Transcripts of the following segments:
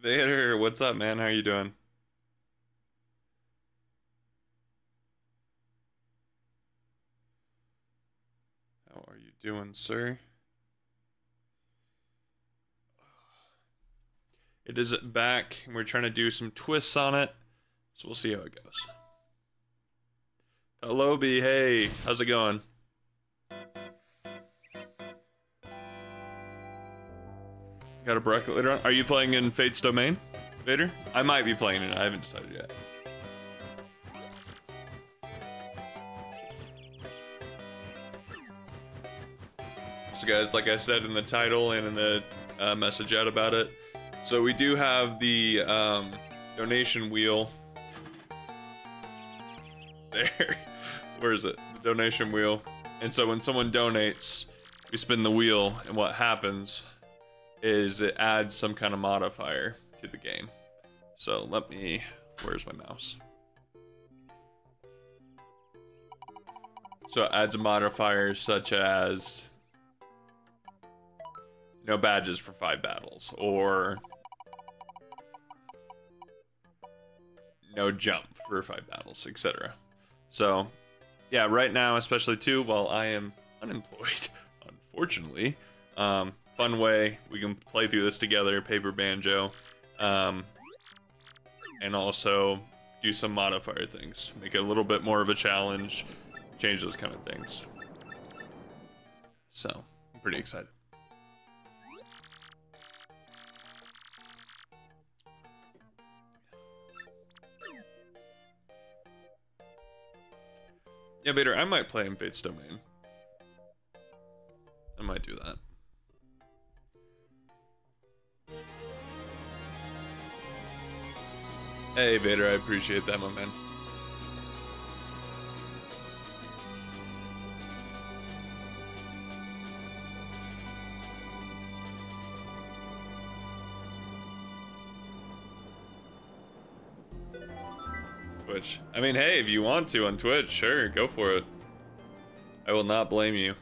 Vader, what's up, man? How are you doing? How are you doing, sir? It is back, and we're trying to do some twists on it, so we'll see how it goes. Hello, B. Hey, how's it going? Got a bracket later on. Are you playing in Fate's Domain, Vader? I might be playing it. I haven't decided yet. So, guys, like I said in the title and in the uh, message out about it, so we do have the um, donation wheel. There. Where is it? The donation wheel. And so when someone donates, we spin the wheel, and what happens is it adds some kind of modifier to the game. So let me, where's my mouse? So it adds a modifier such as no badges for five battles or no jump for five battles, etc. So yeah, right now, especially too, while I am unemployed, unfortunately, um, fun way we can play through this together, Paper Banjo, um, and also do some modifier things, make it a little bit more of a challenge, change those kind of things. So, I'm pretty excited. Yeah, Vader, I might play in Fate's Domain. Hey, Vader, I appreciate that, my man. Twitch. I mean, hey, if you want to on Twitch, sure, go for it. I will not blame you.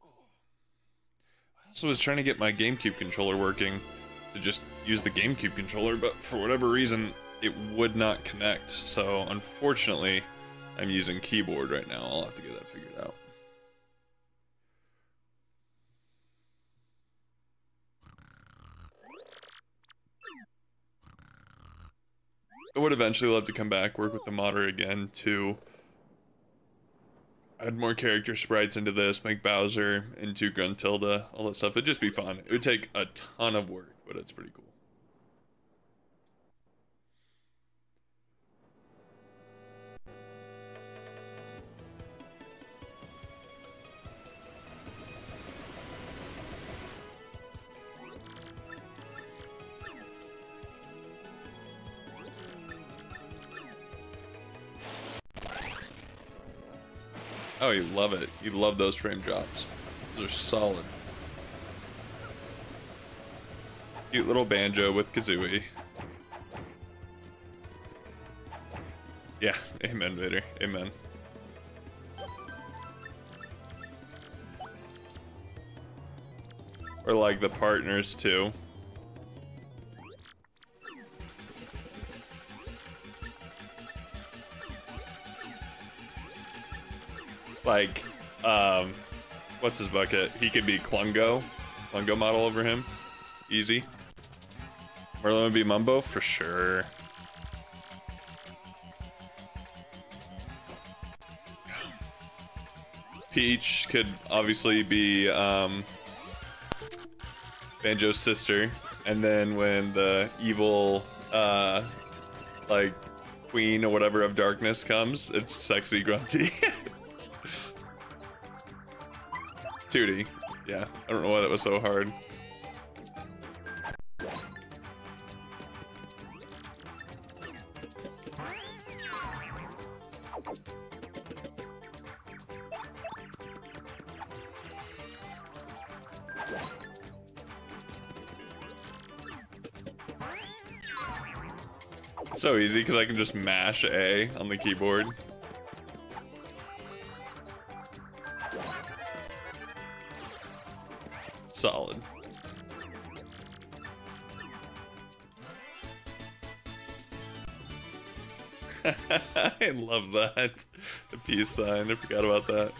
I also was trying to get my GameCube controller working to just use the GameCube controller, but for whatever reason, it would not connect. So unfortunately, I'm using keyboard right now. I'll have to get that figured out. I would eventually love to come back, work with the modder again to add more character sprites into this, make Bowser into Gruntilda, all that stuff. It'd just be fun. It would take a ton of work, but it's pretty cool. Oh, you love it. You love those frame drops. Those are solid. Cute little banjo with Kazooie. Yeah, amen, Vader. Amen. Or like the partners too. Like, um, what's his bucket? He could be Klungo, Klungo model over him, easy. Merlin would be Mumbo for sure. Peach could obviously be um, Banjo's sister, and then when the evil, uh, like queen or whatever of darkness comes, it's sexy Grunty. Tooty. Yeah, I don't know why that was so hard. So easy because I can just mash A on the keyboard. Love that. The peace sign. I forgot about that.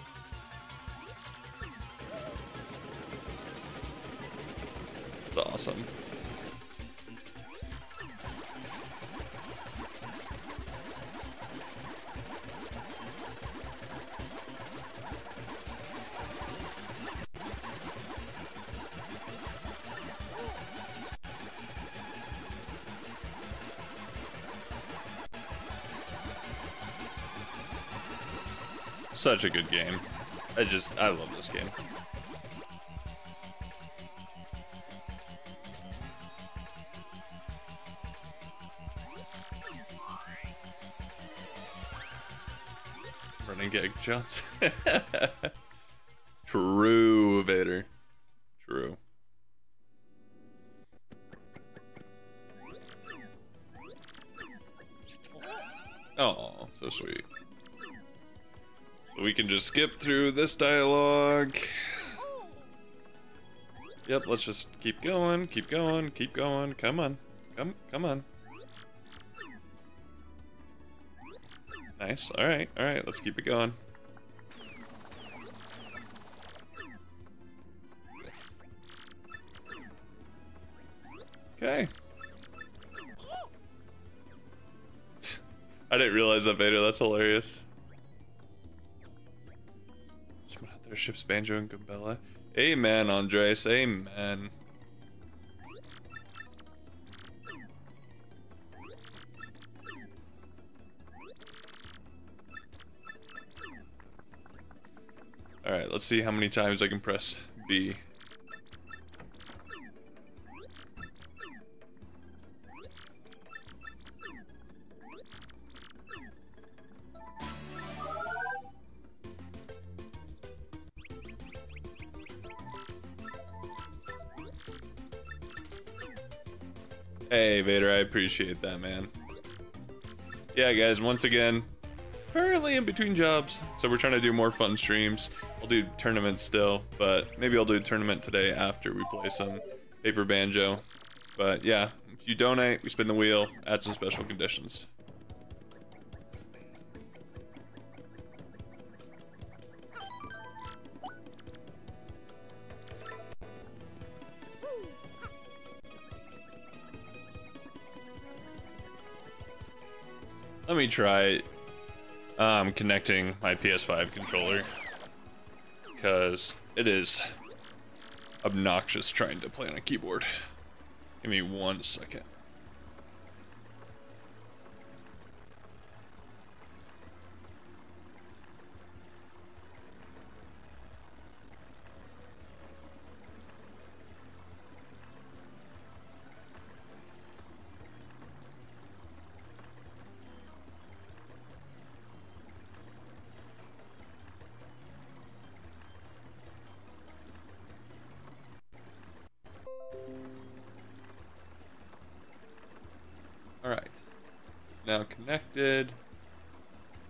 It's awesome. Such a good game. I just, I love this game. Running gag shots. We can just skip through this dialogue. Yep, let's just keep going, keep going, keep going. Come on. Come come on. Nice. Alright, alright, let's keep it going. Okay. I didn't realize that, Vader. That's hilarious. There ships Banjo and Goombella. Amen, Andres. Amen. Alright, let's see how many times I can press B. Hey, Vader, I appreciate that, man. Yeah, guys, once again, currently in between jobs, so we're trying to do more fun streams. I'll do tournaments still, but maybe I'll do a tournament today after we play some Paper Banjo. But yeah, if you donate, we spin the wheel, add some special conditions. Let me try um, connecting my PS5 controller because it is obnoxious trying to play on a keyboard. Give me one second. Connected.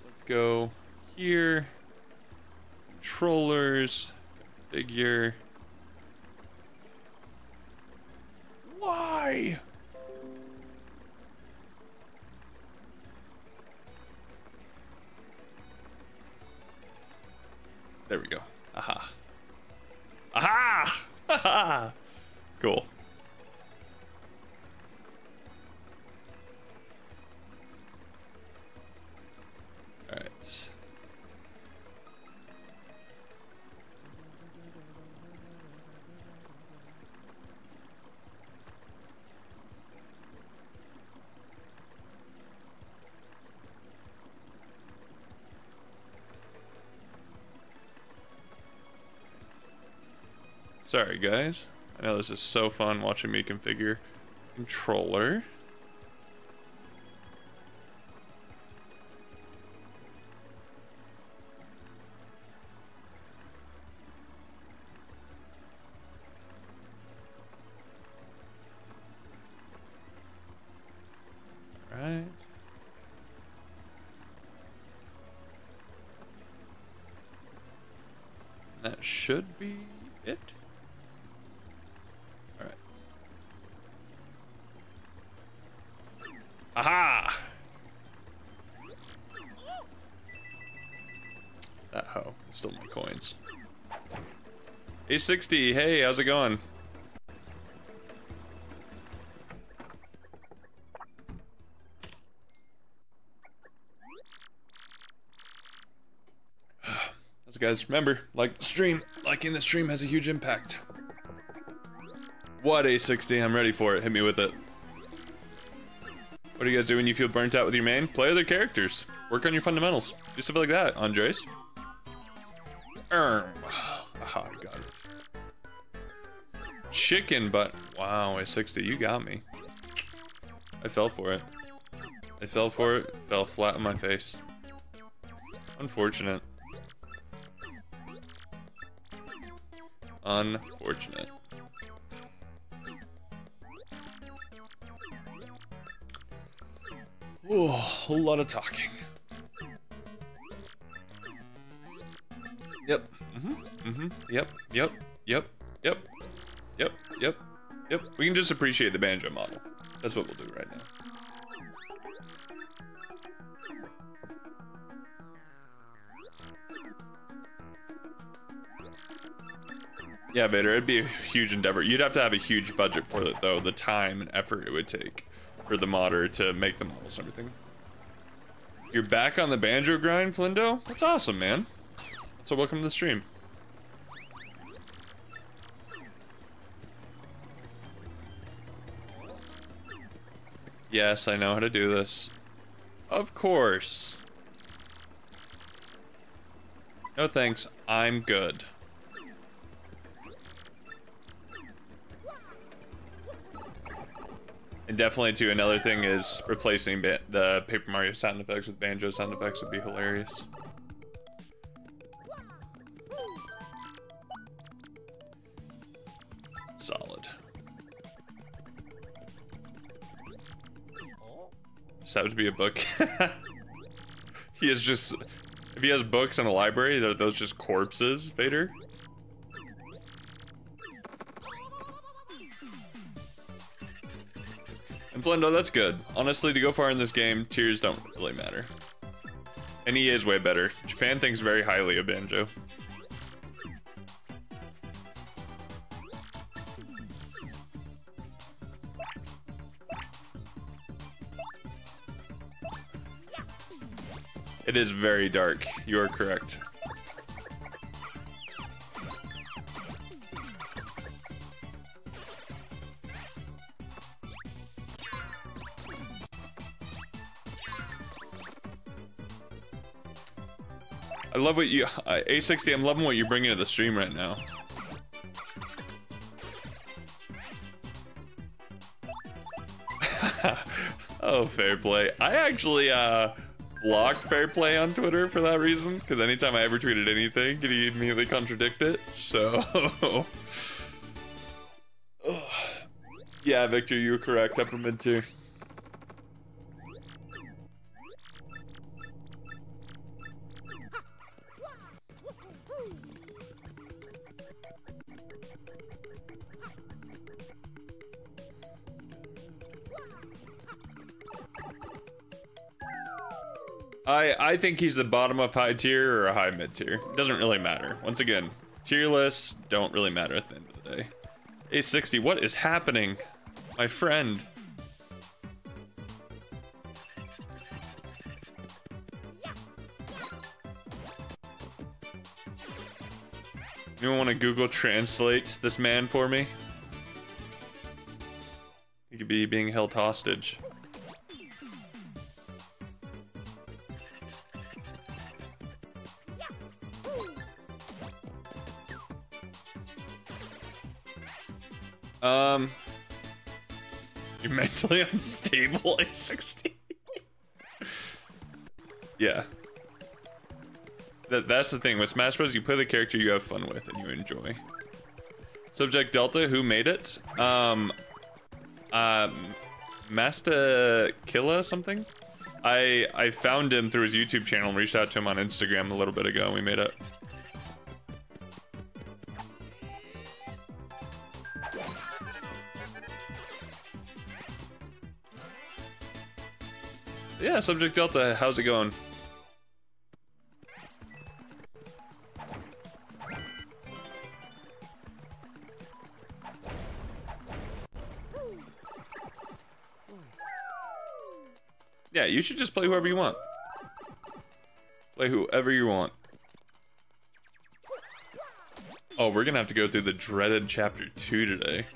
Let's go here. Controllers. Figure. Why? Guys. I know this is so fun watching me configure controller. A60, hey, how's it going? As guys, remember, like the stream. Liking the stream has a huge impact. What A60? I'm ready for it. Hit me with it. What do you guys do when you feel burnt out with your main? Play other characters. Work on your fundamentals. Do stuff like that, Andres. Erm. Chicken but Wow, A60, you got me. I fell for it. I fell for it, fell flat on my face. Unfortunate. Unfortunate. Ooh, a lot of talking. Yep. Mm-hmm. Mm-hmm. Yep. Yep. Yep. Yep. Yep. Yep. Yep. We can just appreciate the banjo model. That's what we'll do right now. Yeah, Vader, it'd be a huge endeavor. You'd have to have a huge budget for it, though. The time and effort it would take for the modder to make the models and everything. You're back on the banjo grind, Flindo? That's awesome, man. So welcome to the stream. Yes, I know how to do this. Of course. No thanks, I'm good. And definitely, too, another thing is replacing the Paper Mario sound effects with banjo sound effects would be hilarious. Solid. Just have to be a book. he is just... If he has books in a library, are those just corpses, Vader? And Flendo, that's good. Honestly, to go far in this game, tears don't really matter. And he is way better. Japan thinks very highly of Banjo. It is very dark. You are correct. I love what you, uh, A60, I'm loving what you're bringing to the stream right now. oh, fair play. I actually, uh, blocked fair play on Twitter for that reason, because anytime I ever tweeted anything, he immediately contradict it, so... yeah, Victor, you were correct, Peppermint too. I I think he's the bottom of high tier or a high mid tier. Doesn't really matter. Once again, tier lists don't really matter at the end of the day. A60, what is happening? My friend. Anyone want to Google translate this man for me? He could be being held hostage. Mentally unstable at 16. yeah. That, that's the thing. With Smash Bros, you play the character you have fun with and you enjoy. Subject Delta, who made it? Um, um, Master Killa something? I I found him through his YouTube channel and reached out to him on Instagram a little bit ago and we made it. Yeah, Subject Delta, how's it going? Yeah, you should just play whoever you want. Play whoever you want. Oh, we're gonna have to go through the dreaded chapter 2 today.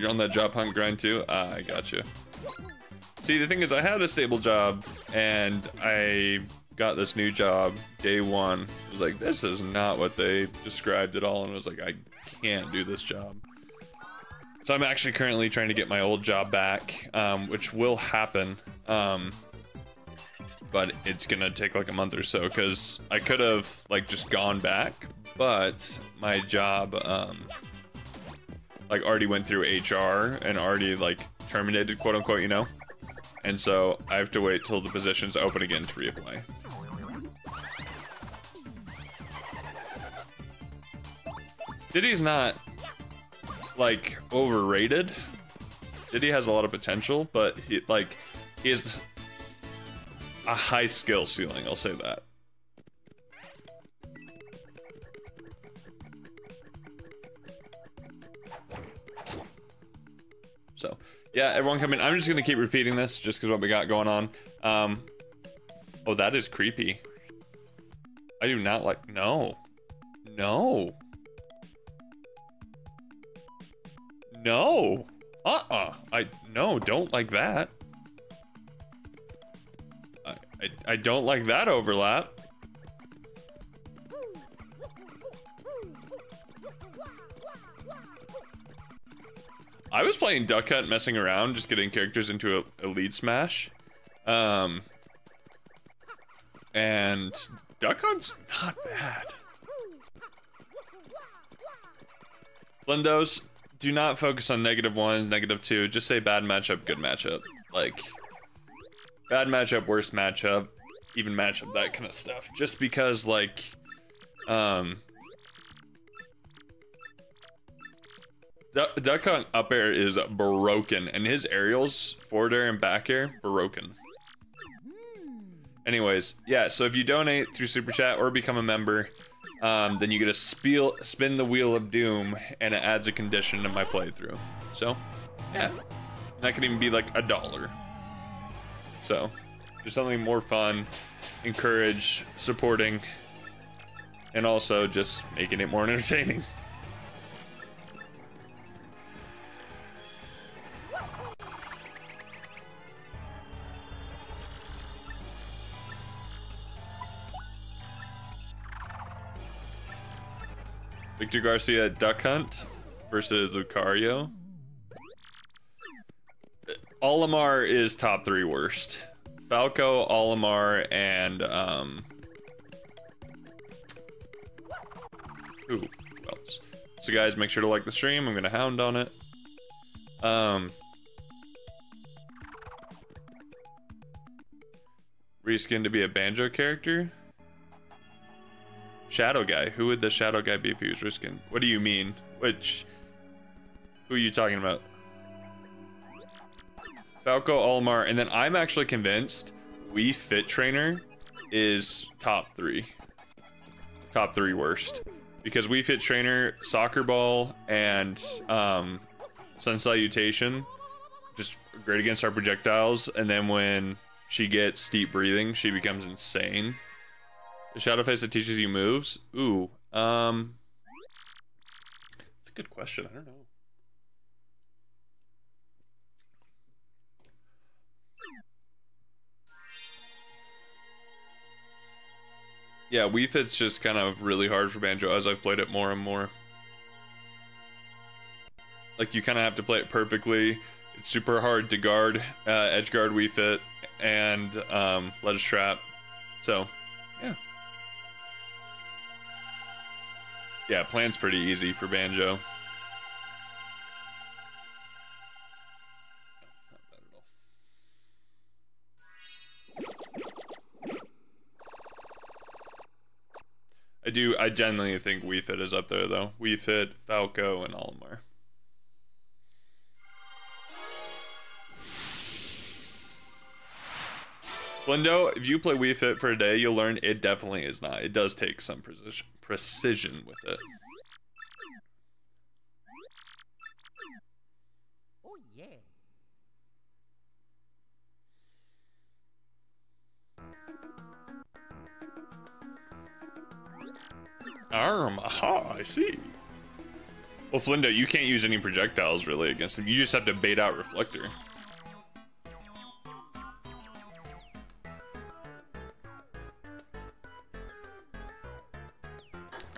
You're on that job hunt grind too? Ah, I got you. See, the thing is, I had a stable job, and I got this new job day one. I was like, this is not what they described at all, and I was like, I can't do this job. So I'm actually currently trying to get my old job back, um, which will happen. Um, but it's gonna take like a month or so because I could have like just gone back, but my job um, like already went through HR and already like terminated, quote unquote, you know. And so I have to wait till the position's open again to reapply. Diddy's not like overrated. Diddy has a lot of potential, but he like he has a high skill ceiling, I'll say that. So, yeah, everyone come in. I'm just gonna keep repeating this just because what we got going on. Um, oh, that is creepy. I do not like, no. No. No. Uh-uh. I, no, don't like that. I, I, I don't like that overlap. I was playing Duck Hunt, messing around, just getting characters into a Elite Smash. Um, and Duck Hunt's not bad. Lindos, do not focus on negative ones, negative two. Just say bad matchup, good matchup. Like, bad matchup, worst matchup, even matchup, that kind of stuff. Just because, like, um, Duck Hunt up air is broken, and his aerials, forward air and back air, broken. Anyways, yeah, so if you donate through Super Chat or become a member, um, then you get to spiel, spin the Wheel of Doom, and it adds a condition to my playthrough. So, yeah. That could even be like a dollar. So, just something more fun, encourage, supporting, and also just making it more entertaining. Victor Garcia Duck Hunt versus Lucario. Olimar is top three worst. Falco, Olimar, and um. Who else? So guys, make sure to like the stream. I'm gonna hound on it. Um. Reskin to be a banjo character. Shadow guy. Who would the shadow guy be if he was risking? What do you mean? Which? Who are you talking about? Falco, Olimar, and then I'm actually convinced Wii Fit Trainer is top three. Top three worst. Because Wii Fit Trainer, Soccer Ball, and um, Sun Salutation, just great against our projectiles, and then when she gets deep breathing, she becomes insane. Shadow face that teaches you moves? Ooh, um... It's a good question, I don't know. Yeah, Wii Fit's just kind of really hard for Banjo as I've played it more and more. Like, you kind of have to play it perfectly. It's super hard to guard, uh, edge guard Wii Fit, and um, Ledge Trap. So, Yeah, plan's pretty easy for Banjo. I do, I genuinely think Wii Fit is up there though. Wii Fit, Falco, and Olimar. Splindo, if you play Wii Fit for a day, you'll learn it definitely is not. It does take some precision, precision with it. Oh yeah. Arm, aha, I see. Well, Flindo, you can't use any projectiles really against him. You just have to bait out Reflector.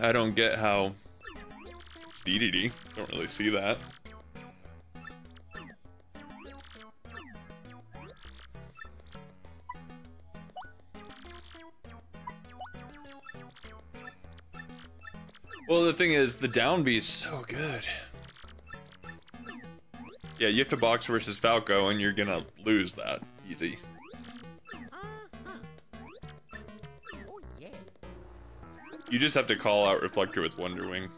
I don't get how it's DDD. Don't really see that. Well, the thing is, the down B is so good. Yeah, you have to box versus Falco, and you're gonna lose that easy. You just have to call out Reflector with Wonder Wing.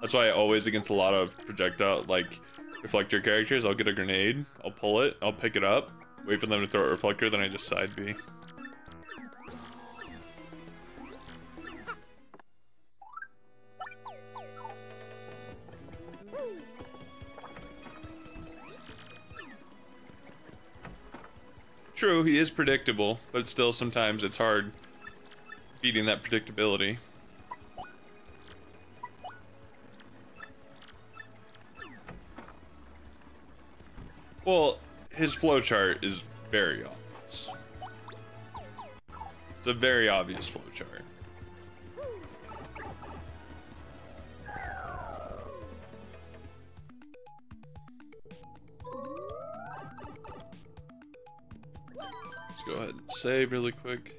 That's why I always, against a lot of projectile, like, Reflector characters, I'll get a grenade, I'll pull it, I'll pick it up, wait for them to throw a Reflector, then I just side B. True, he is predictable, but still sometimes it's hard beating that predictability. Well, his flowchart is very obvious. It's a very obvious flowchart. Let's go ahead and save really quick.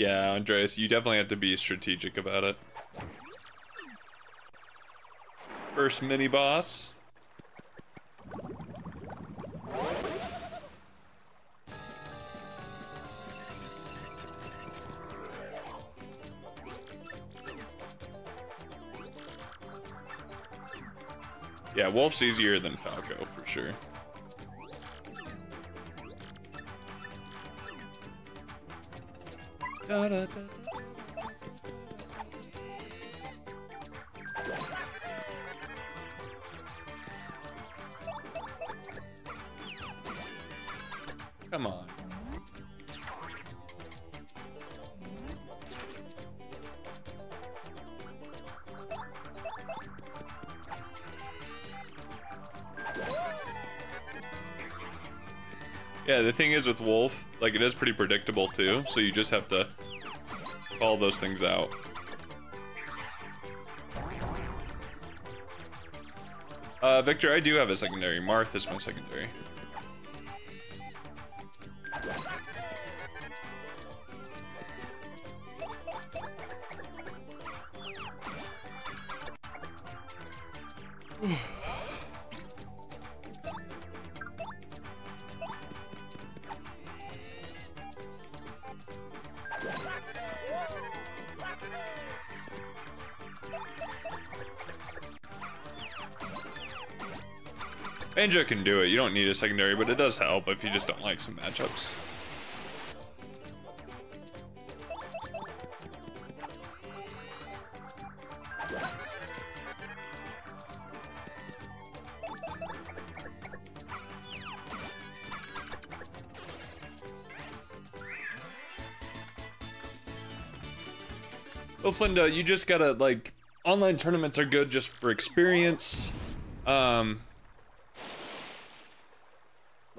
Yeah, Andreas, you definitely have to be strategic about it. First mini boss. Yeah, Wolf's easier than Falco, for sure. Da, da, da, thing is with Wolf, like it is pretty predictable too, so you just have to call those things out. Uh, Victor, I do have a secondary. Marth is my secondary. Banjo can do it. You don't need a secondary, but it does help if you just don't like some matchups. Oh, Flinda, you just gotta, like, online tournaments are good just for experience. Um,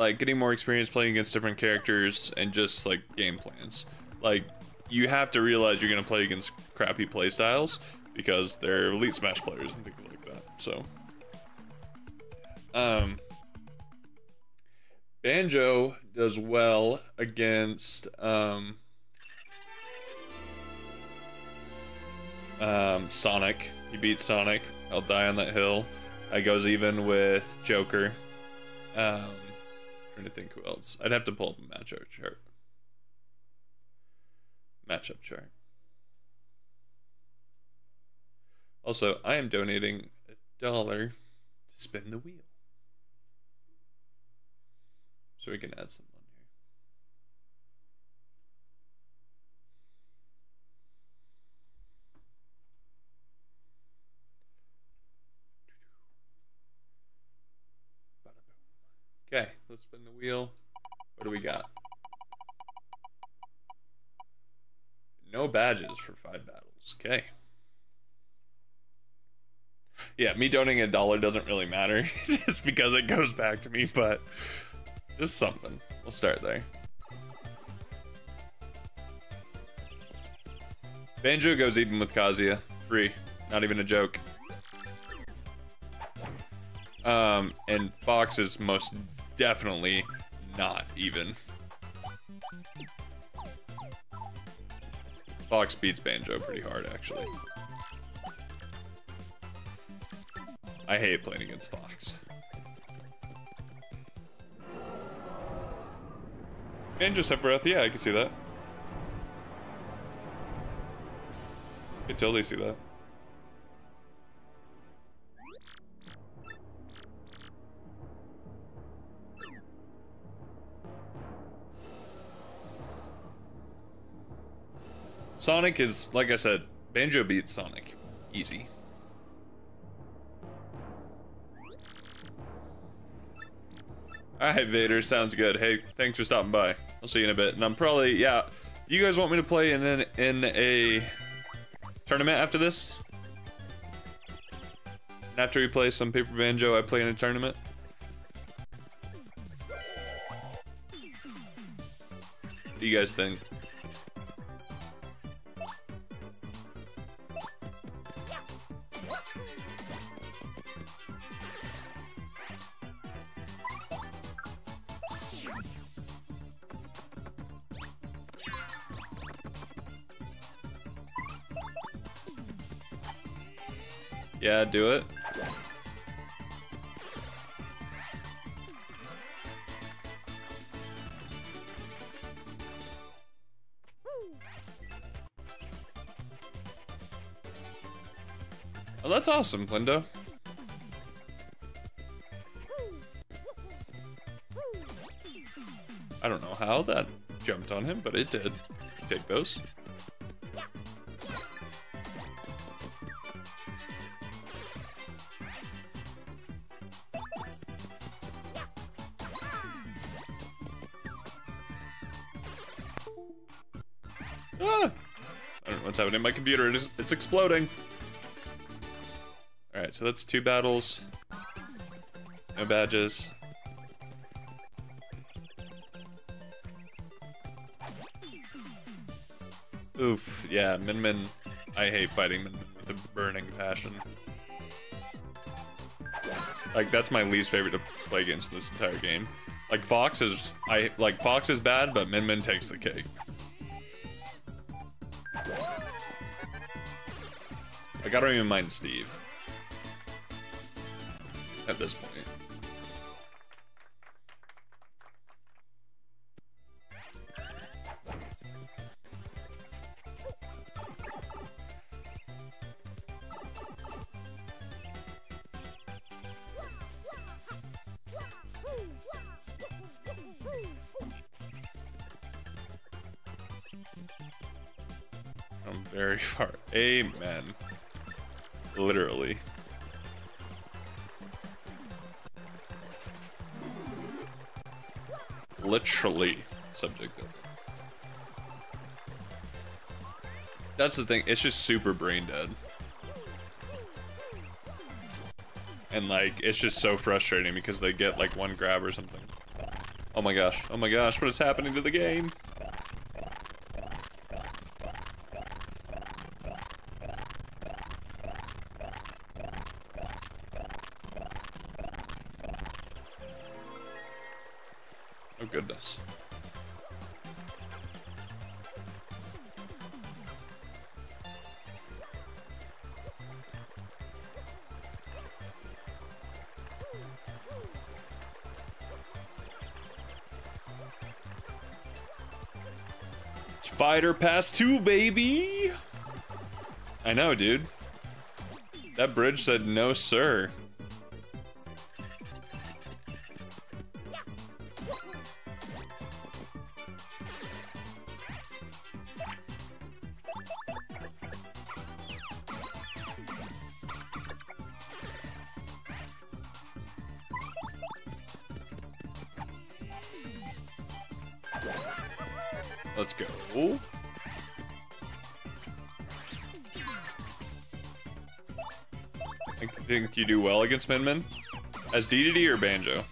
like getting more experience playing against different characters and just like game plans. Like you have to realize you're gonna play against crappy playstyles because they're elite smash players and things like that. So um Banjo does well against um um Sonic. He beats Sonic. I'll die on that hill. I goes even with Joker. Um trying to think who else. I'd have to pull up a matchup chart. Matchup chart. Also, I am donating a dollar to spin the wheel. So we can add some money here. Okay, let's spin the wheel. What do we got? No badges for five battles. Okay. Yeah, me donating a dollar doesn't really matter just because it goes back to me, but just something. We'll start there. Banjo goes even with Kazuya. Free. Not even a joke. Um, and Fox is most definitely not even. Fox beats Banjo pretty hard, actually. I hate playing against Fox. Banjo Sephiroth, yeah, I can see that. I can totally see that. Sonic is, like I said, Banjo beats Sonic. Easy. Alright, Vader, sounds good. Hey, thanks for stopping by. I'll see you in a bit. And I'm probably, yeah. You guys want me to play in, in, in a tournament after this? After we play some Paper Banjo, I play in a tournament? What do you guys think? Do it. Oh, that's awesome, Lindo. I don't know how that jumped on him, but it did. Take those. Happening. My computer is it's exploding. Alright, so that's two battles. No badges. Oof, yeah, Min Min. I hate fighting Min Min with a burning passion. Like, that's my least favorite to play against in this entire game. Like, Fox is, I, like, Fox is bad, but Min Min takes the cake. Like, I don't even mind Steve. At this point. I'm very far. Amen. Literally. Literally. Subject. That's the thing, it's just super brain dead. And like, it's just so frustrating because they get like one grab or something. Oh my gosh, oh my gosh, what is happening to the game? Fighter Pass 2, baby! I know, dude. That bridge said no, sir. Against Min Min. As DDD or Banjo?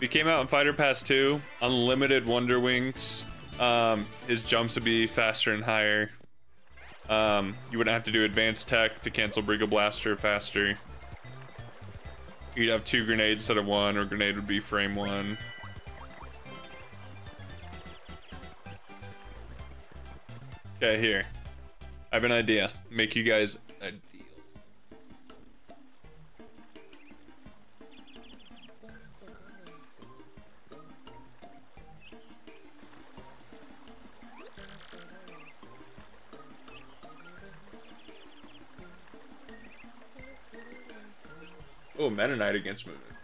He came out in Fighter Pass 2, unlimited Wonder Wings. Um, his jumps would be faster and higher. Um, you wouldn't have to do advanced tech to cancel Breegull Blaster faster. You'd have two grenades instead of one, or grenade would be frame one. Okay, here. I have an idea. Make you guys Knight against Moon.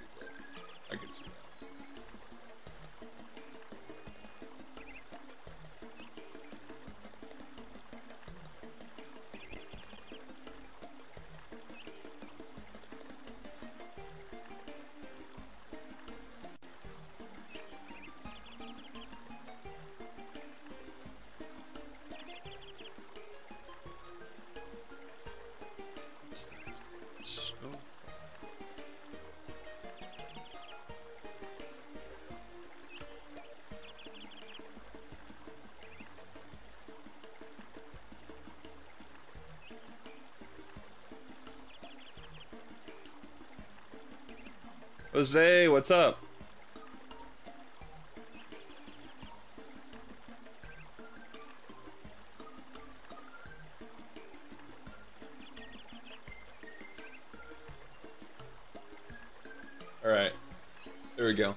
Jose, what's up? All right, there we go.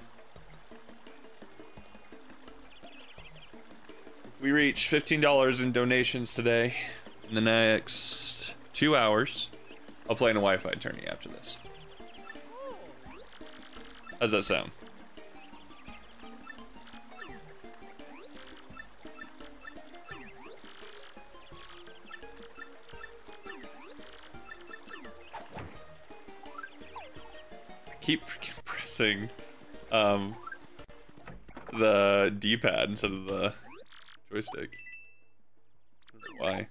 We reach $15 in donations today. In the next two hours, I'll play in a Wi-Fi tourney after this. How's that sound? I keep pressing um, the D-pad instead of the joystick. Why.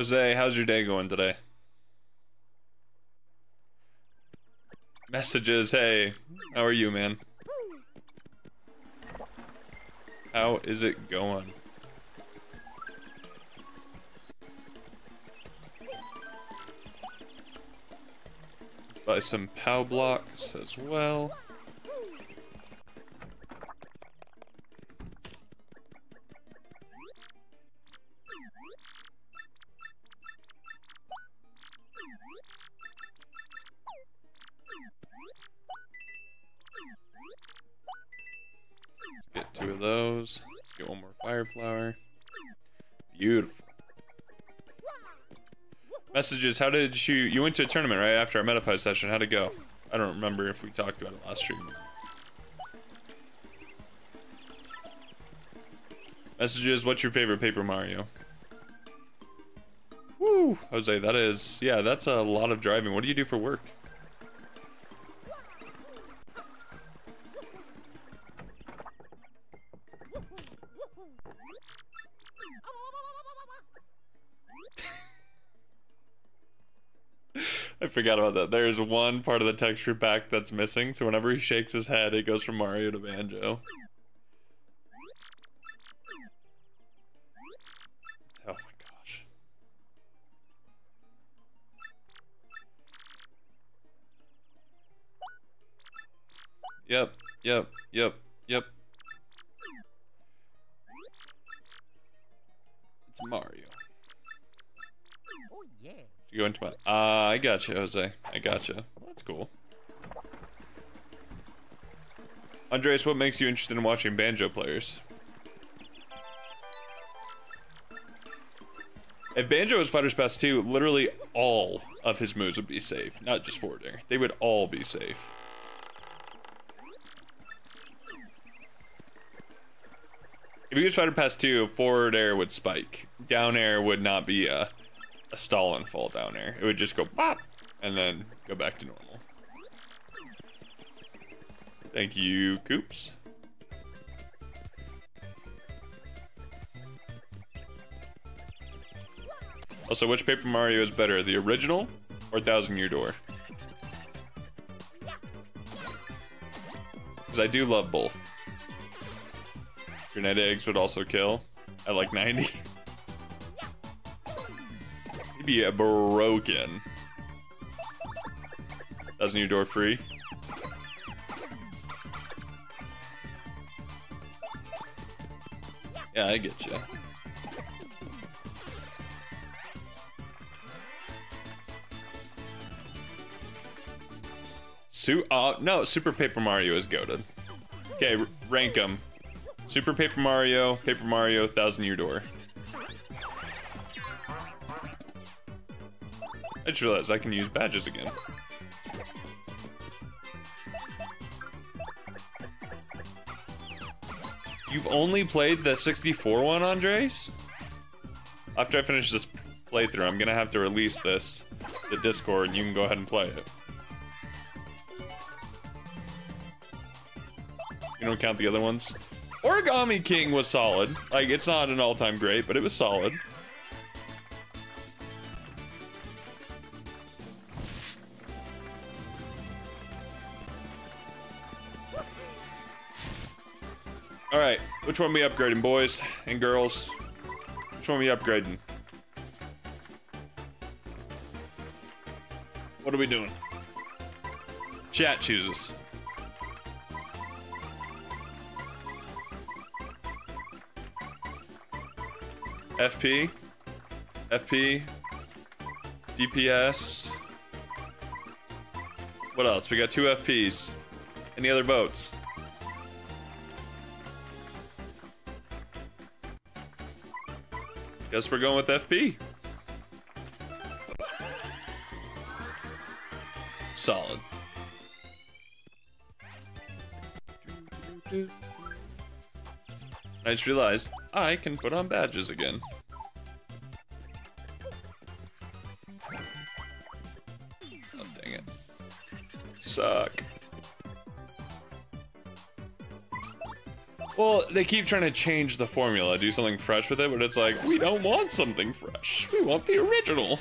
Jose, how's your day going today? Messages, hey, how are you, man? How is it going? Buy some POW blocks as well. Messages, how did you... You went to a tournament, right, after our Metafy session. How'd it go? I don't remember if we talked about it last stream. Messages, what's your favorite Paper Mario? Woo! Jose, that is... Yeah, that's a lot of driving. What do you do for work? Forgot about that. There's one part of the texture pack that's missing, so whenever he shakes his head, it goes from Mario to Banjo. Oh my gosh. Yep, yep, yep, yep. It's Mario. You go into my. Ah, I gotcha, Jose. I gotcha. That's cool. Andres, what makes you interested in watching banjo players? If Banjo was Fighters Pass 2, literally all of his moves would be safe, not just forward air. They would all be safe. If he was Fighter Pass 2, forward air would spike. Down air would not be a, a stall and fall down air. It would just go pop. and then go back to normal. Thank you, Coops. Also, which Paper Mario is better, the original or Thousand Year Door? Because I do love both. Grenade eggs would also kill at like 90. He'd be a broken. Thousand Year Door free. Yeah, I get you. Su uh, no, Super Paper Mario is goaded. Okay, rank them. Super Paper Mario, Paper Mario, Thousand Year Door. I just realized I can use badges again. You've only played the 64 one, Andres? After I finish this playthrough, I'm gonna have to release this to Discord and you can go ahead and play it. You don't count the other ones? Origami King was solid. Like, it's not an all-time great, but it was solid. Which one we upgrading, boys and girls? Which one we upgrading? What are we doing? Chat chooses. FP, FP, DPS. What else? We got two FPs. Any other votes? Guess we're going with FP. Solid. I just realized I can put on badges again. Well, they keep trying to change the formula, do something fresh with it, but it's like, we don't want something fresh. We want the original.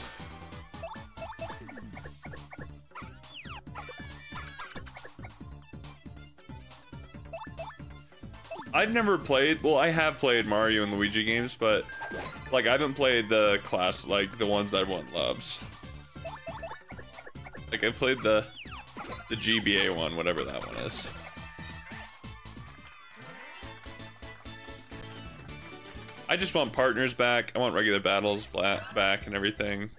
I've never played, well, I have played Mario and Luigi games, but like I haven't played the class, like the ones that everyone loves. Like I've played the the GBA one, whatever that one is. I just want partners back. I want regular battles back and everything.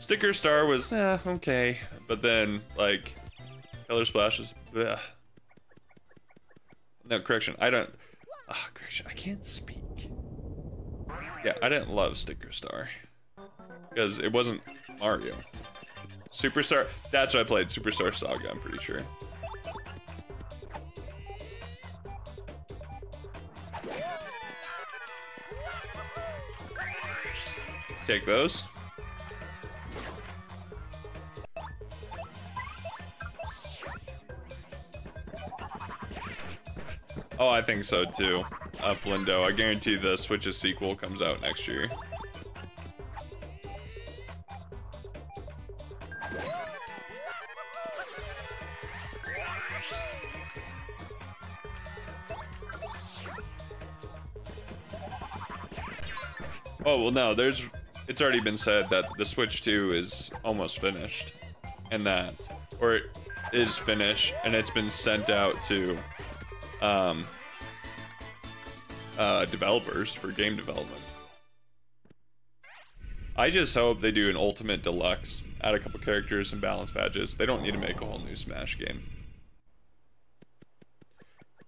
Sticker Star was, eh, okay. But then, like, Color Splash is, bleh. No, correction. I don't. Oh, correction. I can't speak. Yeah, I didn't love Sticker Star because it wasn't Mario. Superstar. That's what I played. Superstar Saga. I'm pretty sure. Take those. Oh, I think so too. Flindo. I guarantee the Switch's sequel comes out next year. Oh, well, no, there's. It's already been said that the Switch 2 is almost finished. And that. Or it is finished, and it's been sent out to um, uh, developers for game development. I just hope they do an Ultimate Deluxe, add a couple characters and balance badges. They don't need to make a whole new Smash game.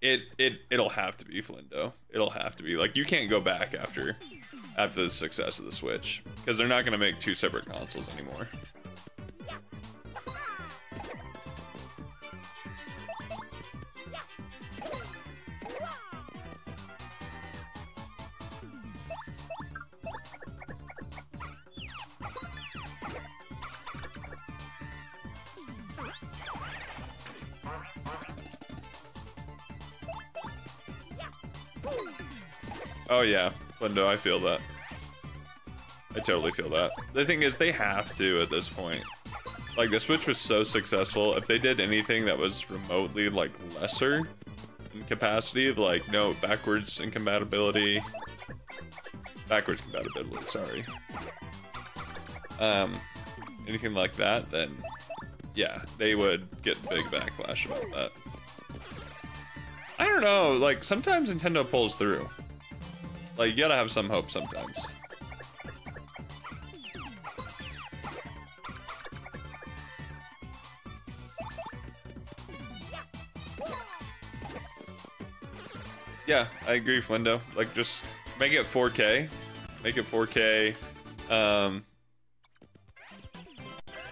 It it it'll have to be Flindo. It'll have to be like you can't go back after after the success of the Switch. Because they're not going to make two separate consoles anymore. Oh yeah. Lindo, I feel that. I totally feel that. The thing is, they have to at this point. Like, the Switch was so successful, if they did anything that was remotely, like, lesser in capacity, like, no, backwards incompatibility, backwards compatibility, sorry. Um, anything like that, then, yeah, they would get big backlash about that. I don't know, like, sometimes Nintendo pulls through. Like, you gotta have some hope sometimes. Yeah, I agree, Flindo. Like, just make it 4K. Make it 4K. Um,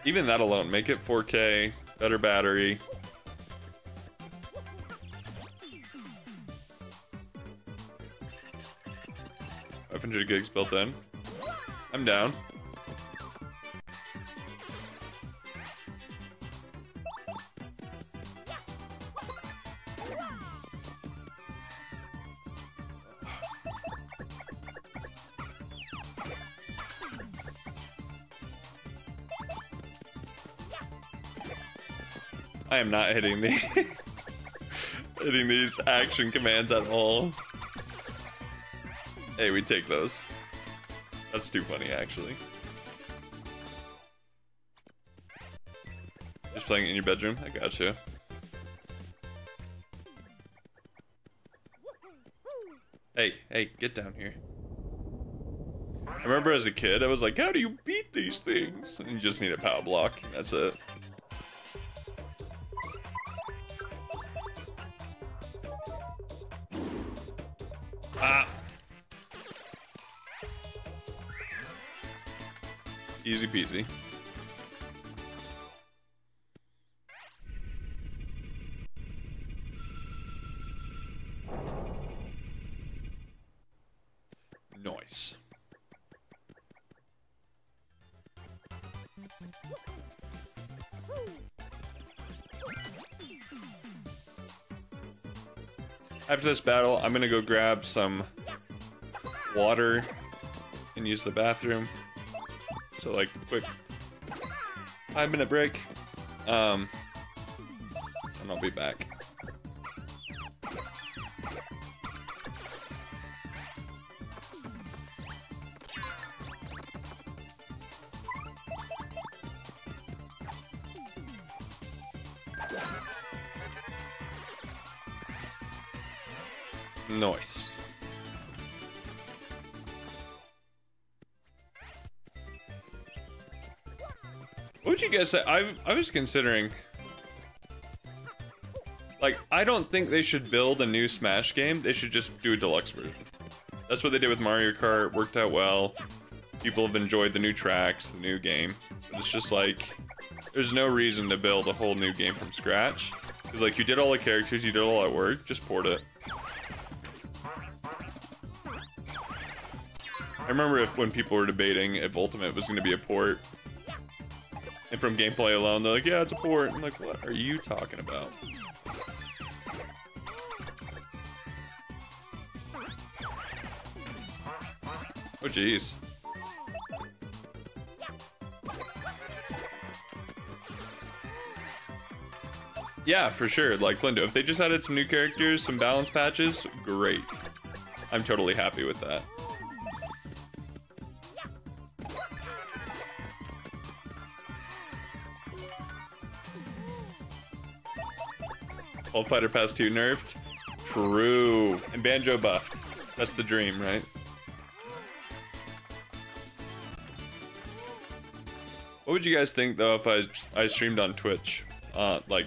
even that alone, make it 4K, better battery. Five hundred gigs built in. I'm down. I am not hitting the hitting these action commands at all. Hey, we take those. That's too funny, actually. Just playing in your bedroom? I gotcha. Hey, hey, get down here. I remember as a kid, I was like, how do you beat these things? And you just need a power block, that's it. Easy. Nice. After this battle, I'm gonna go grab some water and use the bathroom. So like quick five minute break. Um and I'll be back. Nice. You guys say? I I was considering. Like, I don't think they should build a new Smash game. They should just do a deluxe version. That's what they did with Mario Kart. Worked out well. People have enjoyed the new tracks, the new game. But it's just like, there's no reason to build a whole new game from scratch. Because like, you did all the characters, you did all that work. Just port it. I remember if, when people were debating if Ultimate was going to be a port. And from gameplay alone, they're like, yeah, it's a port. I'm like, what are you talking about? Oh, jeez. Yeah, for sure. Like Flindo, if they just added some new characters, some balance patches, great. I'm totally happy with that. Old Fighter Pass 2 nerfed? True. And Banjo buffed. That's the dream, right? What would you guys think though if I I streamed on Twitch, uh, like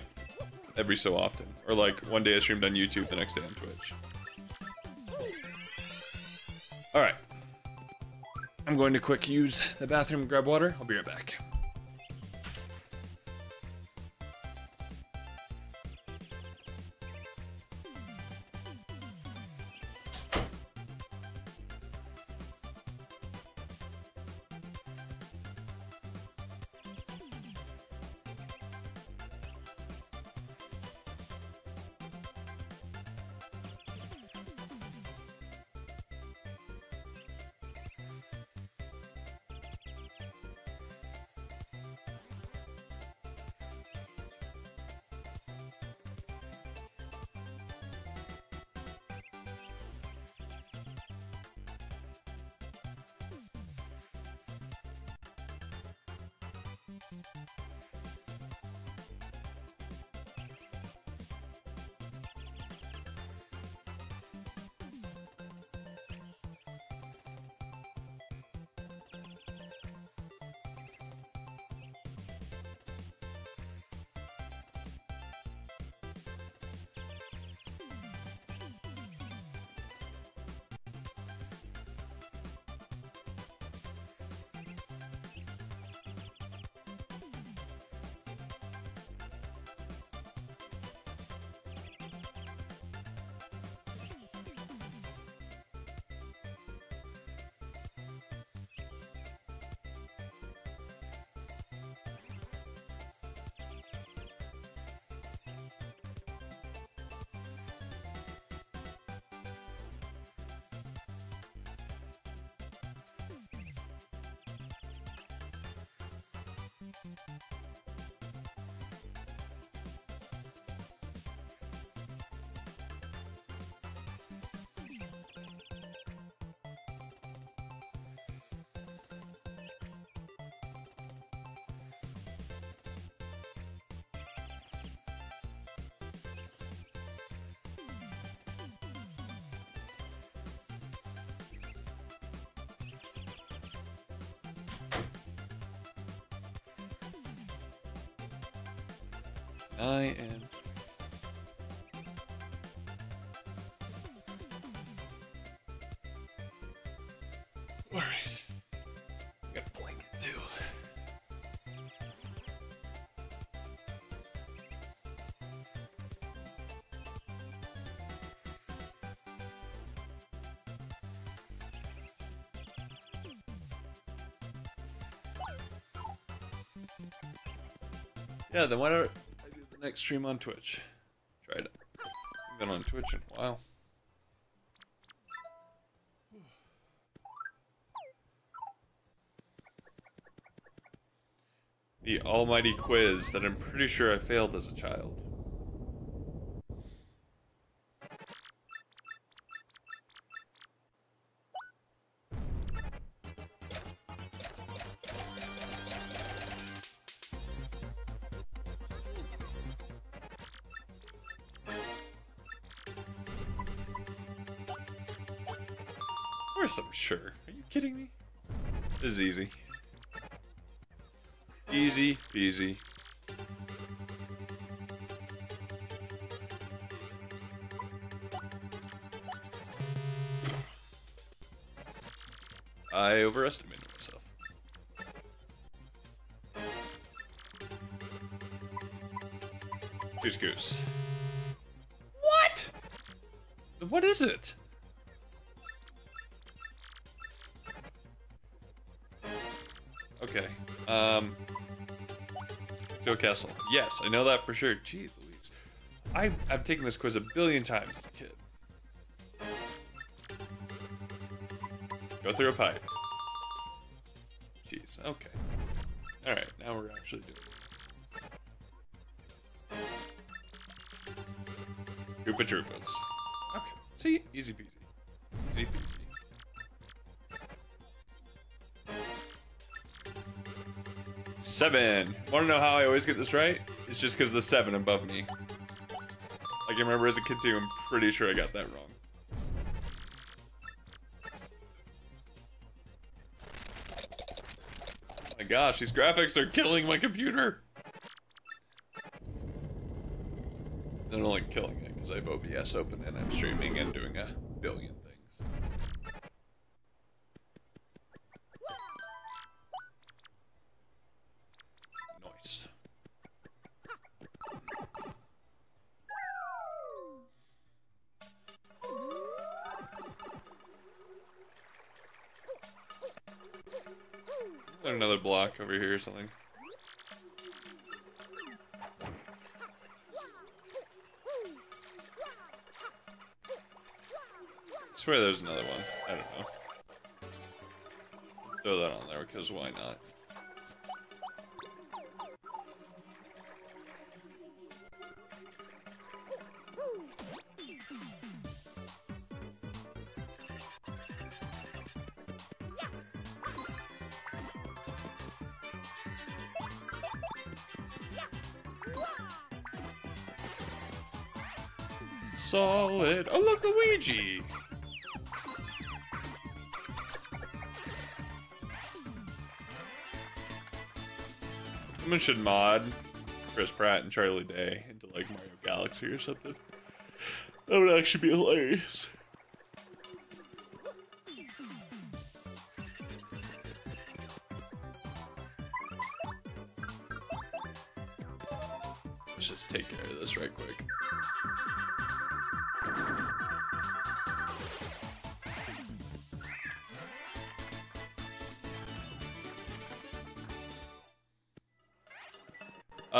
every so often, or like one day I streamed on YouTube, the next day on Twitch? All right, I'm going to quick use the bathroom, grab water. I'll be right back. I am. All right. Got a blanket too. Yeah, then why don't next stream on Twitch? Try it. I've been on Twitch in a while. The almighty quiz that I'm pretty sure I failed as a child. Course I'm sure. Are you kidding me? This is easy. Easy peasy. I overestimated myself. Goose goose. What? What is it? Yes, I know that for sure. Jeez Louise. I, I've taken this quiz a billion times as a kid. Go through a pipe. Jeez, okay. Alright, now we're actually doing it. Koopa Troopas. Okay, see? Easy peasy. Easy peasy. Seven. Want to know how I always get this right? It's just because the seven above me. I can remember as a kid too. I'm pretty sure I got that wrong. Oh my gosh, these graphics are killing my computer. They're not like killing it because I have OBS open and I'm streaming and doing a billion something? Solid. Oh, look, Luigi. Someone should mod Chris Pratt and Charlie Day into like Mario Galaxy or something. That would actually be hilarious.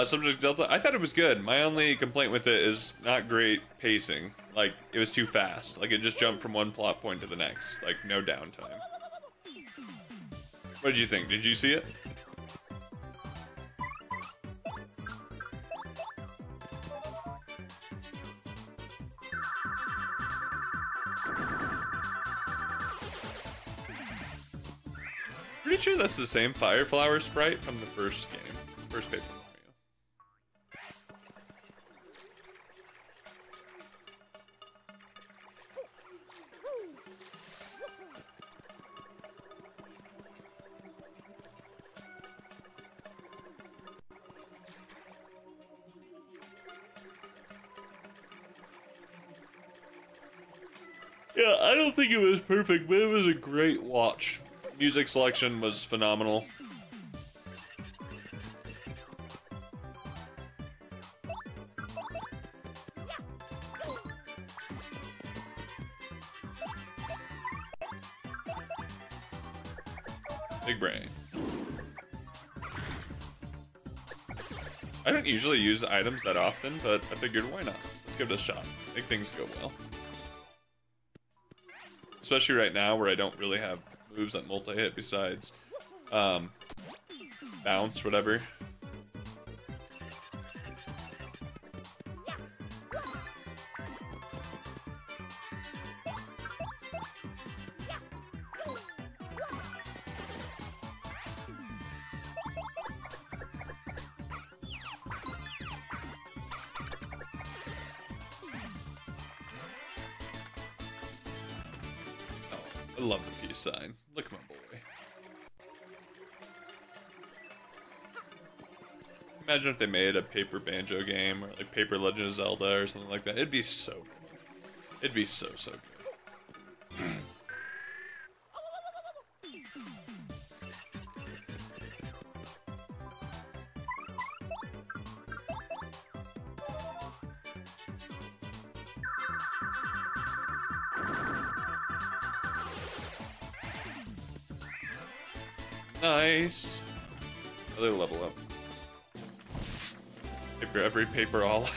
Subject Delta, I thought it was good. My only complaint with it is not great pacing. Like, it was too fast. Like, it just jumped from one plot point to the next. Like, no downtime. What did you think? Did you see it? Pretty sure that's the same Fire Flower sprite from the first game. First Paper perfect, but it was a great watch. Music selection was phenomenal. Big brain. I don't usually use items that often, but I figured why not? Let's give it a shot. Make things go well. Especially right now where I don't really have moves that multi-hit besides um, bounce, whatever. I love the peace sign. Look my boy. Imagine if they made a paper banjo game or like paper Legend of Zelda or something like that. It'd be so good. It'd be so so good. Paper all.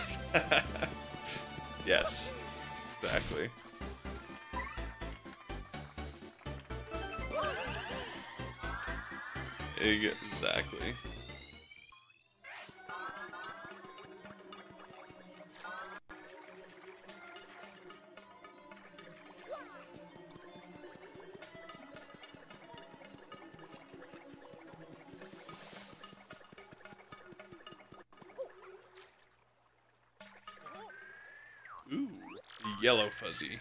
Yellow fuzzy.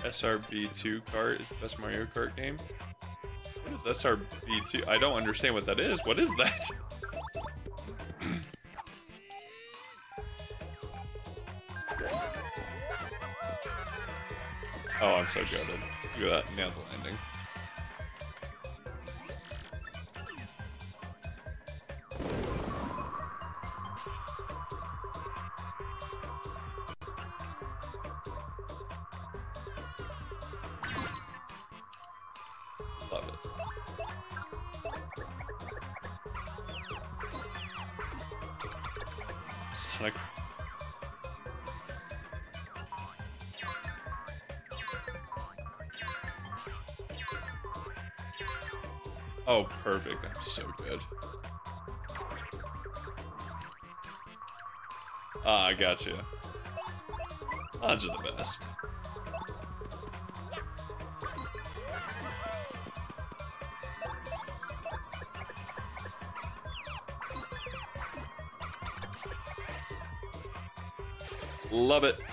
SRB2 kart is the best Mario Kart game. What is SRB2? I don't understand what that is. What is that? oh, I'm so good. Look at that. Nailed the landing. Good. Ah, I got you. Odds are the best. Love it.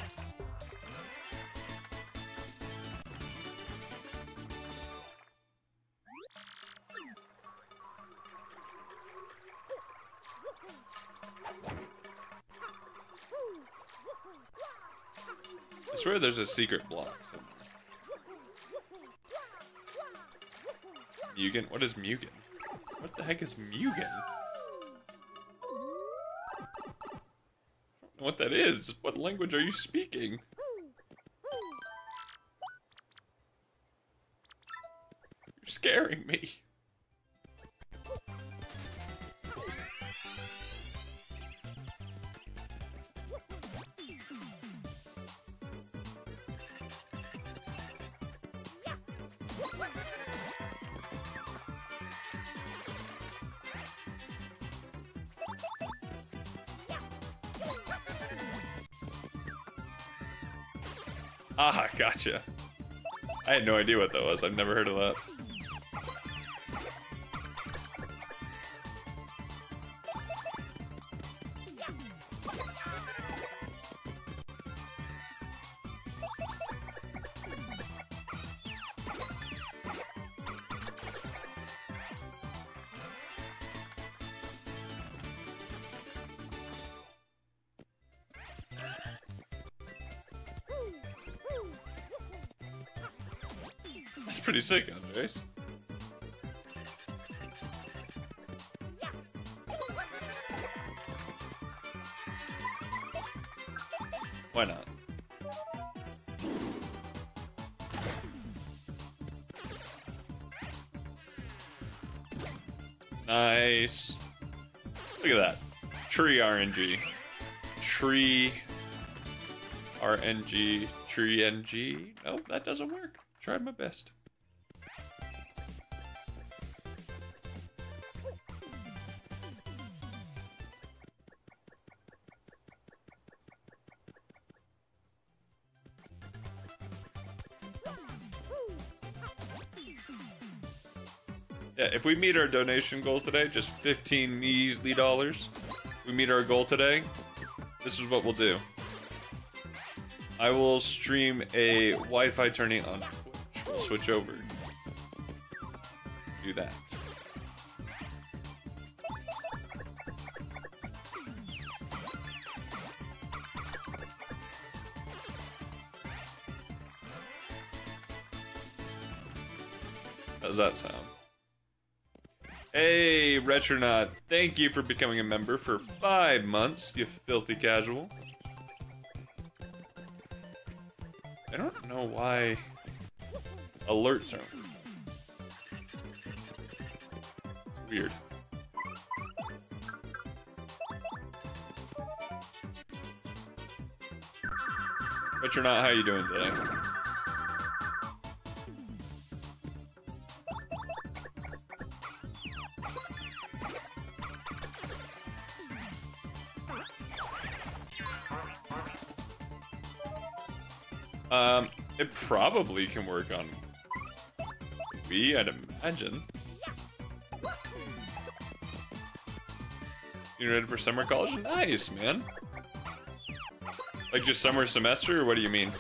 There's a secret block somewhere. Mugen? What is Mugen? What the heck is Mugen? what that is. What language are you speaking? Gotcha. I had no idea what that was. I've never heard of that. Sick, Andres. Why not? Nice. Look at that. Tree RNG. Tree RNG. Tree NG. Nope, that doesn't work. Tried my best. Yeah, if we meet our donation goal today, just 15 measly dollars, we meet our goal today, this is what we'll do. I will stream a Wi-Fi tourney on Twitch. We'll switch over. Do that. Hey, Retronaut, thank you for becoming a member for five months, you filthy casual. I don't know why alerts are. Weird. Retronaut, how you doing today? Probably can work on Wii, I'd imagine. You ready for summer college? Nice, man. Like just summer semester, or what do you mean?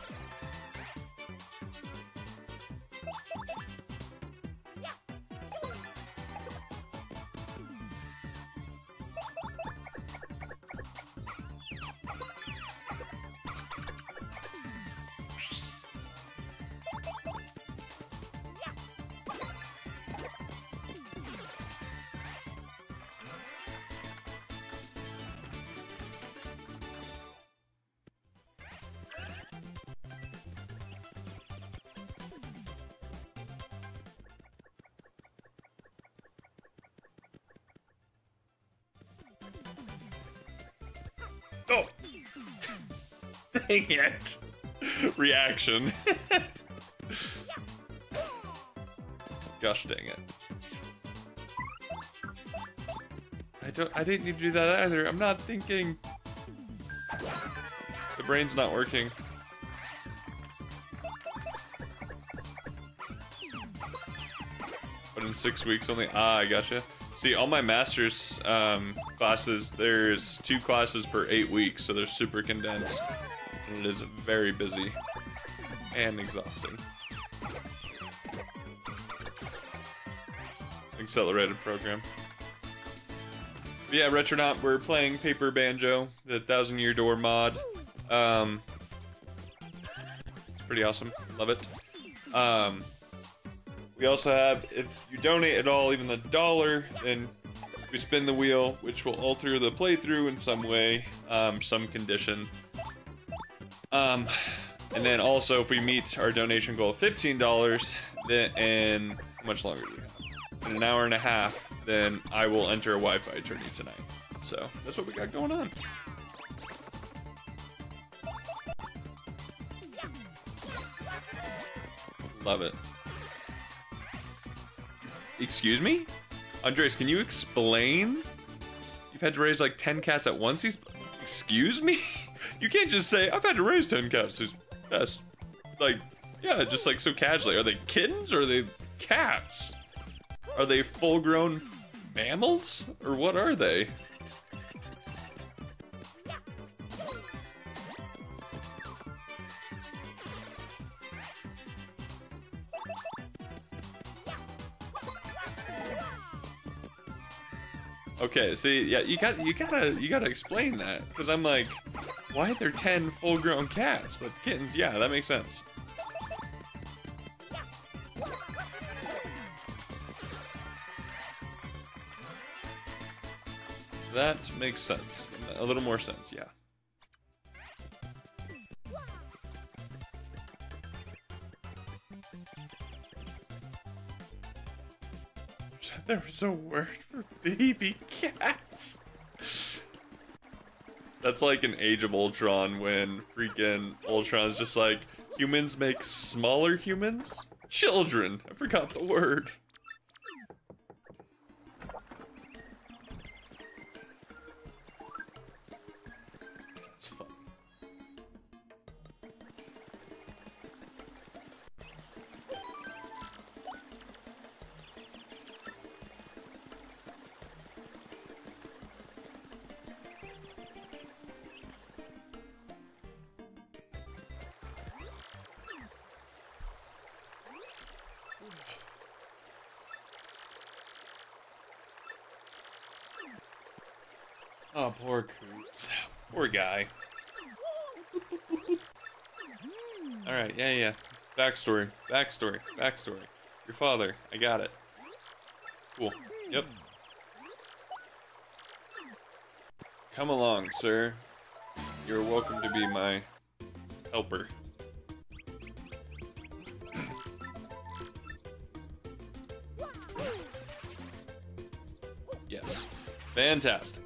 Dang it! Reaction. Gosh dang it. I don't I didn't need to do that either. I'm not thinking. The brain's not working. But in six weeks only. Ah, I gotcha. See, all my master's um, classes, there's two classes per eight weeks, so they're super condensed. And it is very busy and exhausting. Accelerated program. But yeah, Retronaut, we're playing Paper Banjo, the Thousand Year Door mod. Um, it's pretty awesome. Love it. Um, we also have, if you donate at all, even a dollar, then we spin the wheel, which will alter the playthrough in some way, um, some condition. Um, and then also, if we meet our donation goal of $15, then, how much longer? In an hour and a half, then I will enter a Wi-Fi tourney tonight. So, that's what we got going on. Love it. Excuse me? Andres, can you explain? You've had to raise like 10 cats at once? These, excuse me? You can't just say, I've had to raise 10 cats past, like, yeah, just like so casually. Are they kittens or are they cats? Are they full grown mammals? Or what are they? Okay, see, yeah, you got you gotta you gotta explain that because I'm like, why are there ten full-grown cats but kittens? Yeah, that makes sense. That makes sense. A little more sense, yeah. There was a word for baby cats. That's like an Age of Ultron when freaking Ultron's just like, humans make smaller humans? Children! I forgot the word. Oh, poor. Poor guy. Alright, yeah, yeah. Backstory, backstory, backstory. Your father, I got it. Cool. Yep. Come along, sir. You're welcome to be my helper. yes. Fantastic.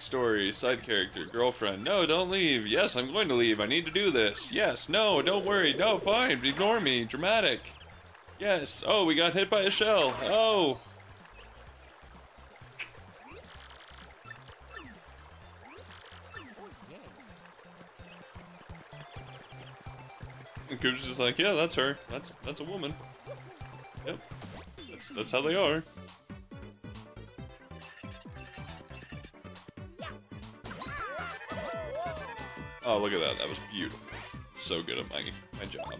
Backstory, side character, girlfriend. No, don't leave. Yes, I'm going to leave. I need to do this. Yes, no, don't worry. No, fine. Ignore me. Dramatic. Yes. Oh, we got hit by a shell. Oh. And Koops just like, yeah, that's her. That's that's a woman. Yep. That's that's how they are. Oh, look at that. That was beautiful. So good at my my job.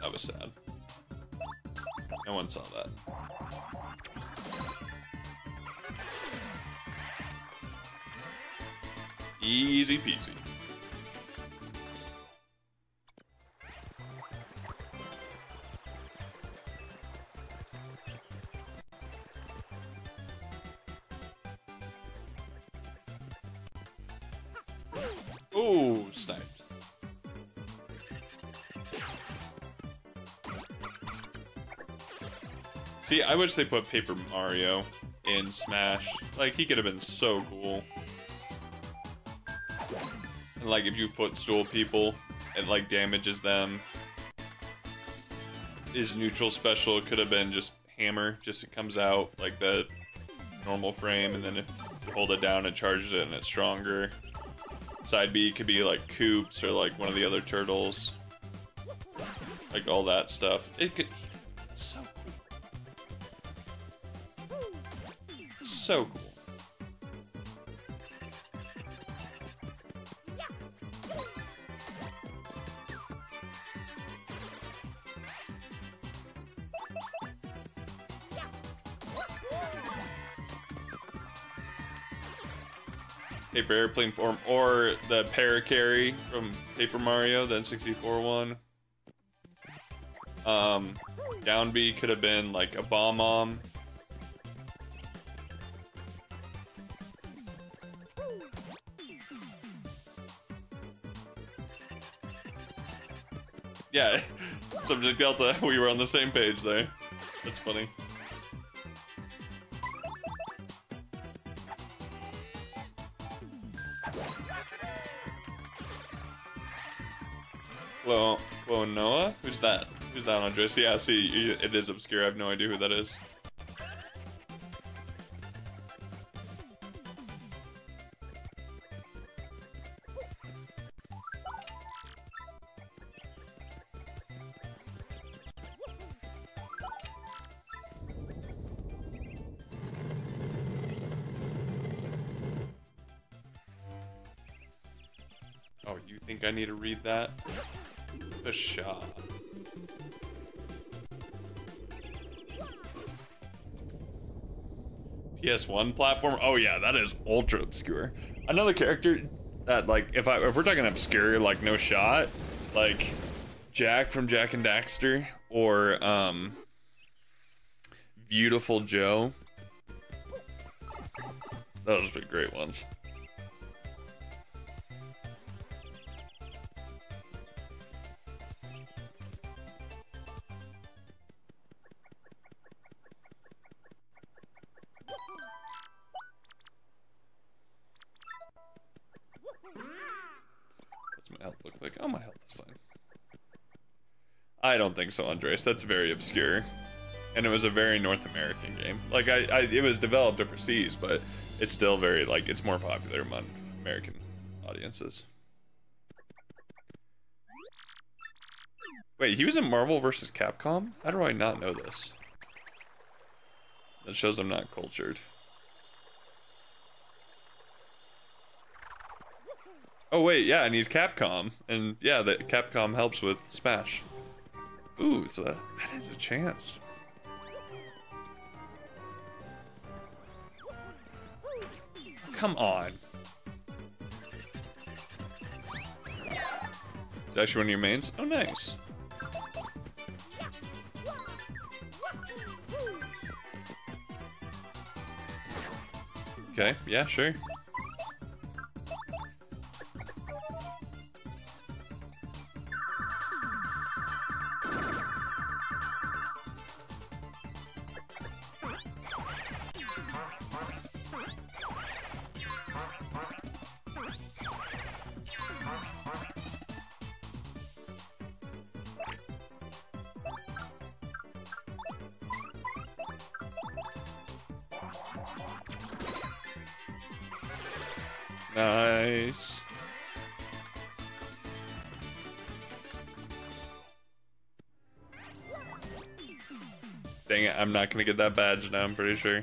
That was sad. No one saw that. Easy peasy. See, I wish they put Paper Mario in Smash. Like, he could have been so cool. And, like, if you footstool people, it, like, damages them. His neutral special could have been just Hammer, just it comes out, like, the normal frame, and then if you hold it down, it charges it, and it's stronger. Side B could be like Koops or like one of the other turtles. Like all that stuff. It could So cool. Paper Airplane form, or the Parakarry from Paper Mario, the N64 one. Um, down B could have been like a Bob-omb. Subject Delta, we were on the same page there. That's funny. Well, Noah? Who's that? Who's that, Andres? Yeah, see, it is obscure. I have no idea who that is. Need to read that. A shot. PS1 platform. Oh yeah, that is ultra obscure. Another character that like if I if we're talking obscure like no shot, like Jak from Jak and Daxter or um Viewtiful Joe. Those would be great ones. I don't think so, Andres. That's very obscure. And it was a very North American game. Like, I, I it was developed overseas, but it's still very, like, it's more popular among American audiences. Wait, he was in Marvel vs. Capcom? How do I not know this? That shows I'm not cultured. Oh wait, yeah, and he's Capcom, and yeah, that Capcom helps with Smash. Ooh, so that, that is a chance. Come on. Is actually one of your mains? Oh, nice. Okay, yeah, sure. I'm not gonna get that badge now, I'm pretty sure.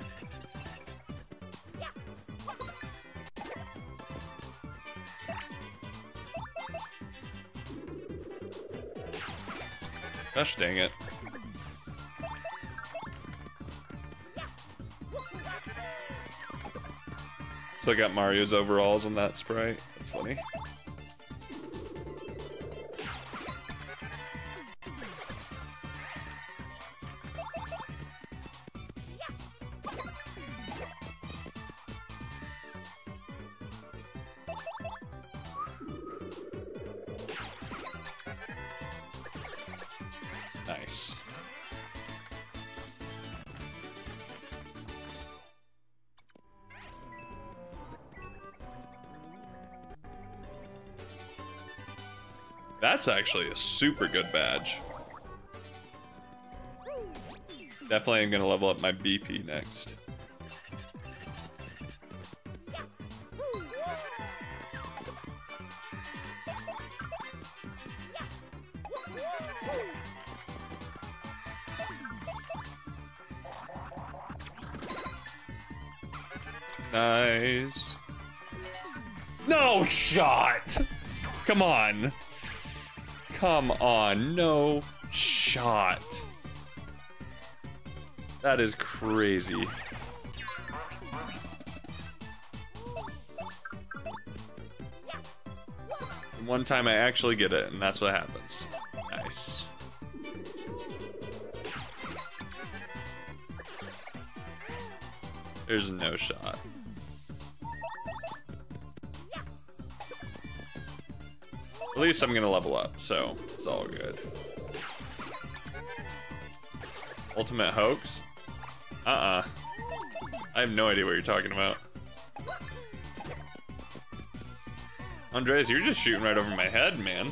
Gosh dang it. So I got Mario's overalls on that sprite. That's funny. That's actually a super good badge. Definitely am gonna level up my BP next. No shot. That is crazy. One time I actually get it, and that's what happens. Nice. There's no shot. At least I'm gonna level up, so it's all good. Ultimate hoax? Uh-uh. I have no idea what you're talking about. Andres, you're just shooting right over my head, man.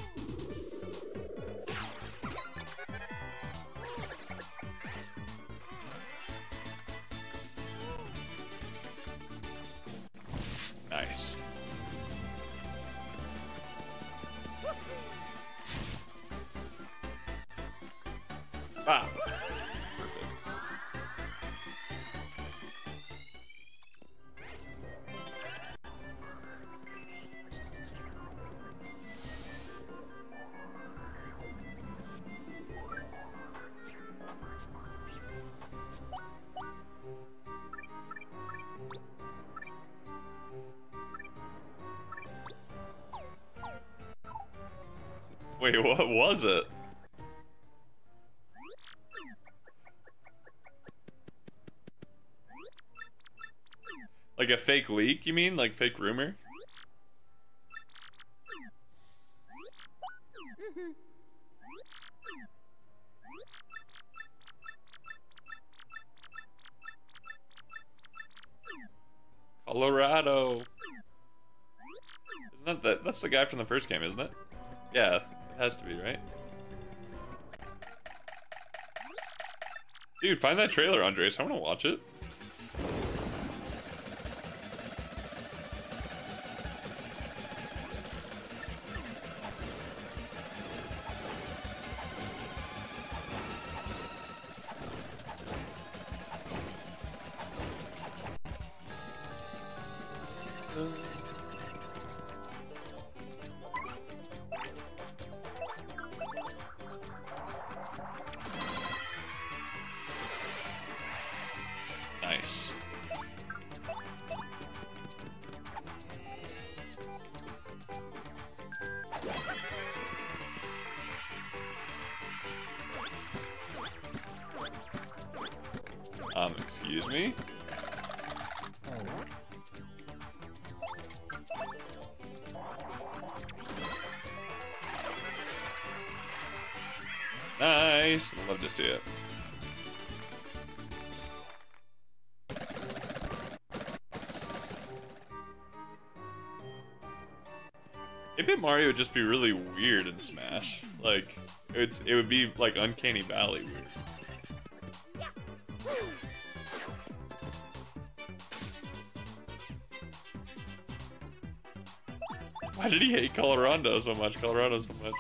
Wait, what was it? Like a fake leak, you mean? Like fake rumor? Colorado. Isn't that the, that's the guy from the first game, isn't it? Yeah, has to be, right? Dude, find that trailer, Andres. I want to watch it. Would just be really weird in Smash. Like, it's it would be like Uncanny Valley weird. Why did he hate Colorado so much? Colorado so much.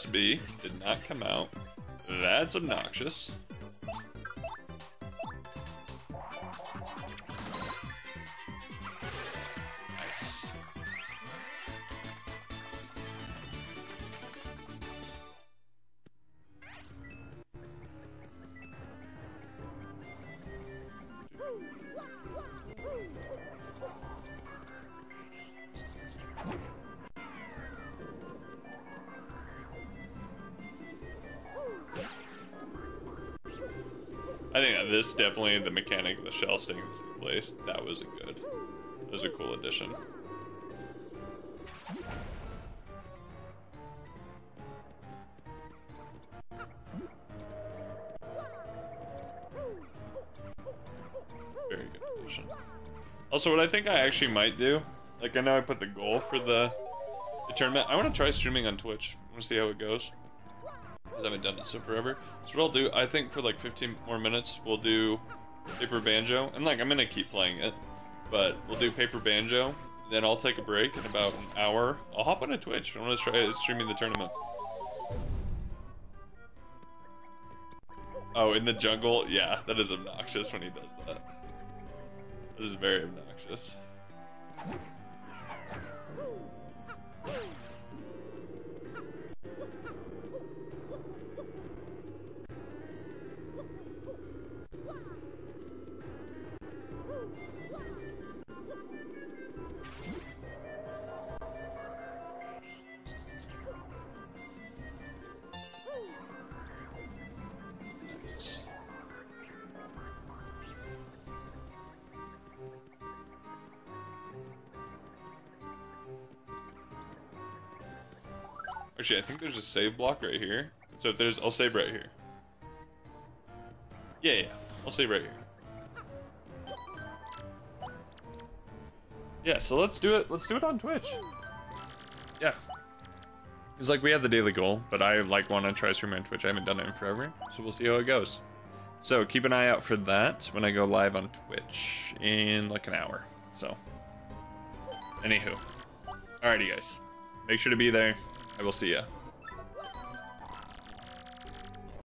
I pressed B, did not come out. That's obnoxious. Definitely the mechanic of the shell staying in place. That was a good. That was a cool addition. Very good addition. Also, what I think I actually might do, like I know I put the goal for the, the tournament. I want to try streaming on Twitch. I want to see how it goes. Because I haven't done it in forever. So what I'll do, I think for like 15 more minutes, we'll do Paper Banjo. And like, I'm gonna keep playing it. But we'll do Paper Banjo. Then I'll take a break in about an hour. I'll hop on a Twitch. I'm gonna try streaming the tournament. Oh, in the jungle? Yeah, that is obnoxious when he does that. That is very obnoxious. Actually, I think there's a save block right here. So if there's, I'll save right here. Yeah, yeah, I'll save right here. Yeah, so let's do it. Let's do it on Twitch. Yeah. It's like we have the daily goal, but I like want to try streaming on Twitch. I haven't done it in forever, so we'll see how it goes. So keep an eye out for that when I go live on Twitch in like an hour. So, anywho, alrighty guys, make sure to be there. I will see ya.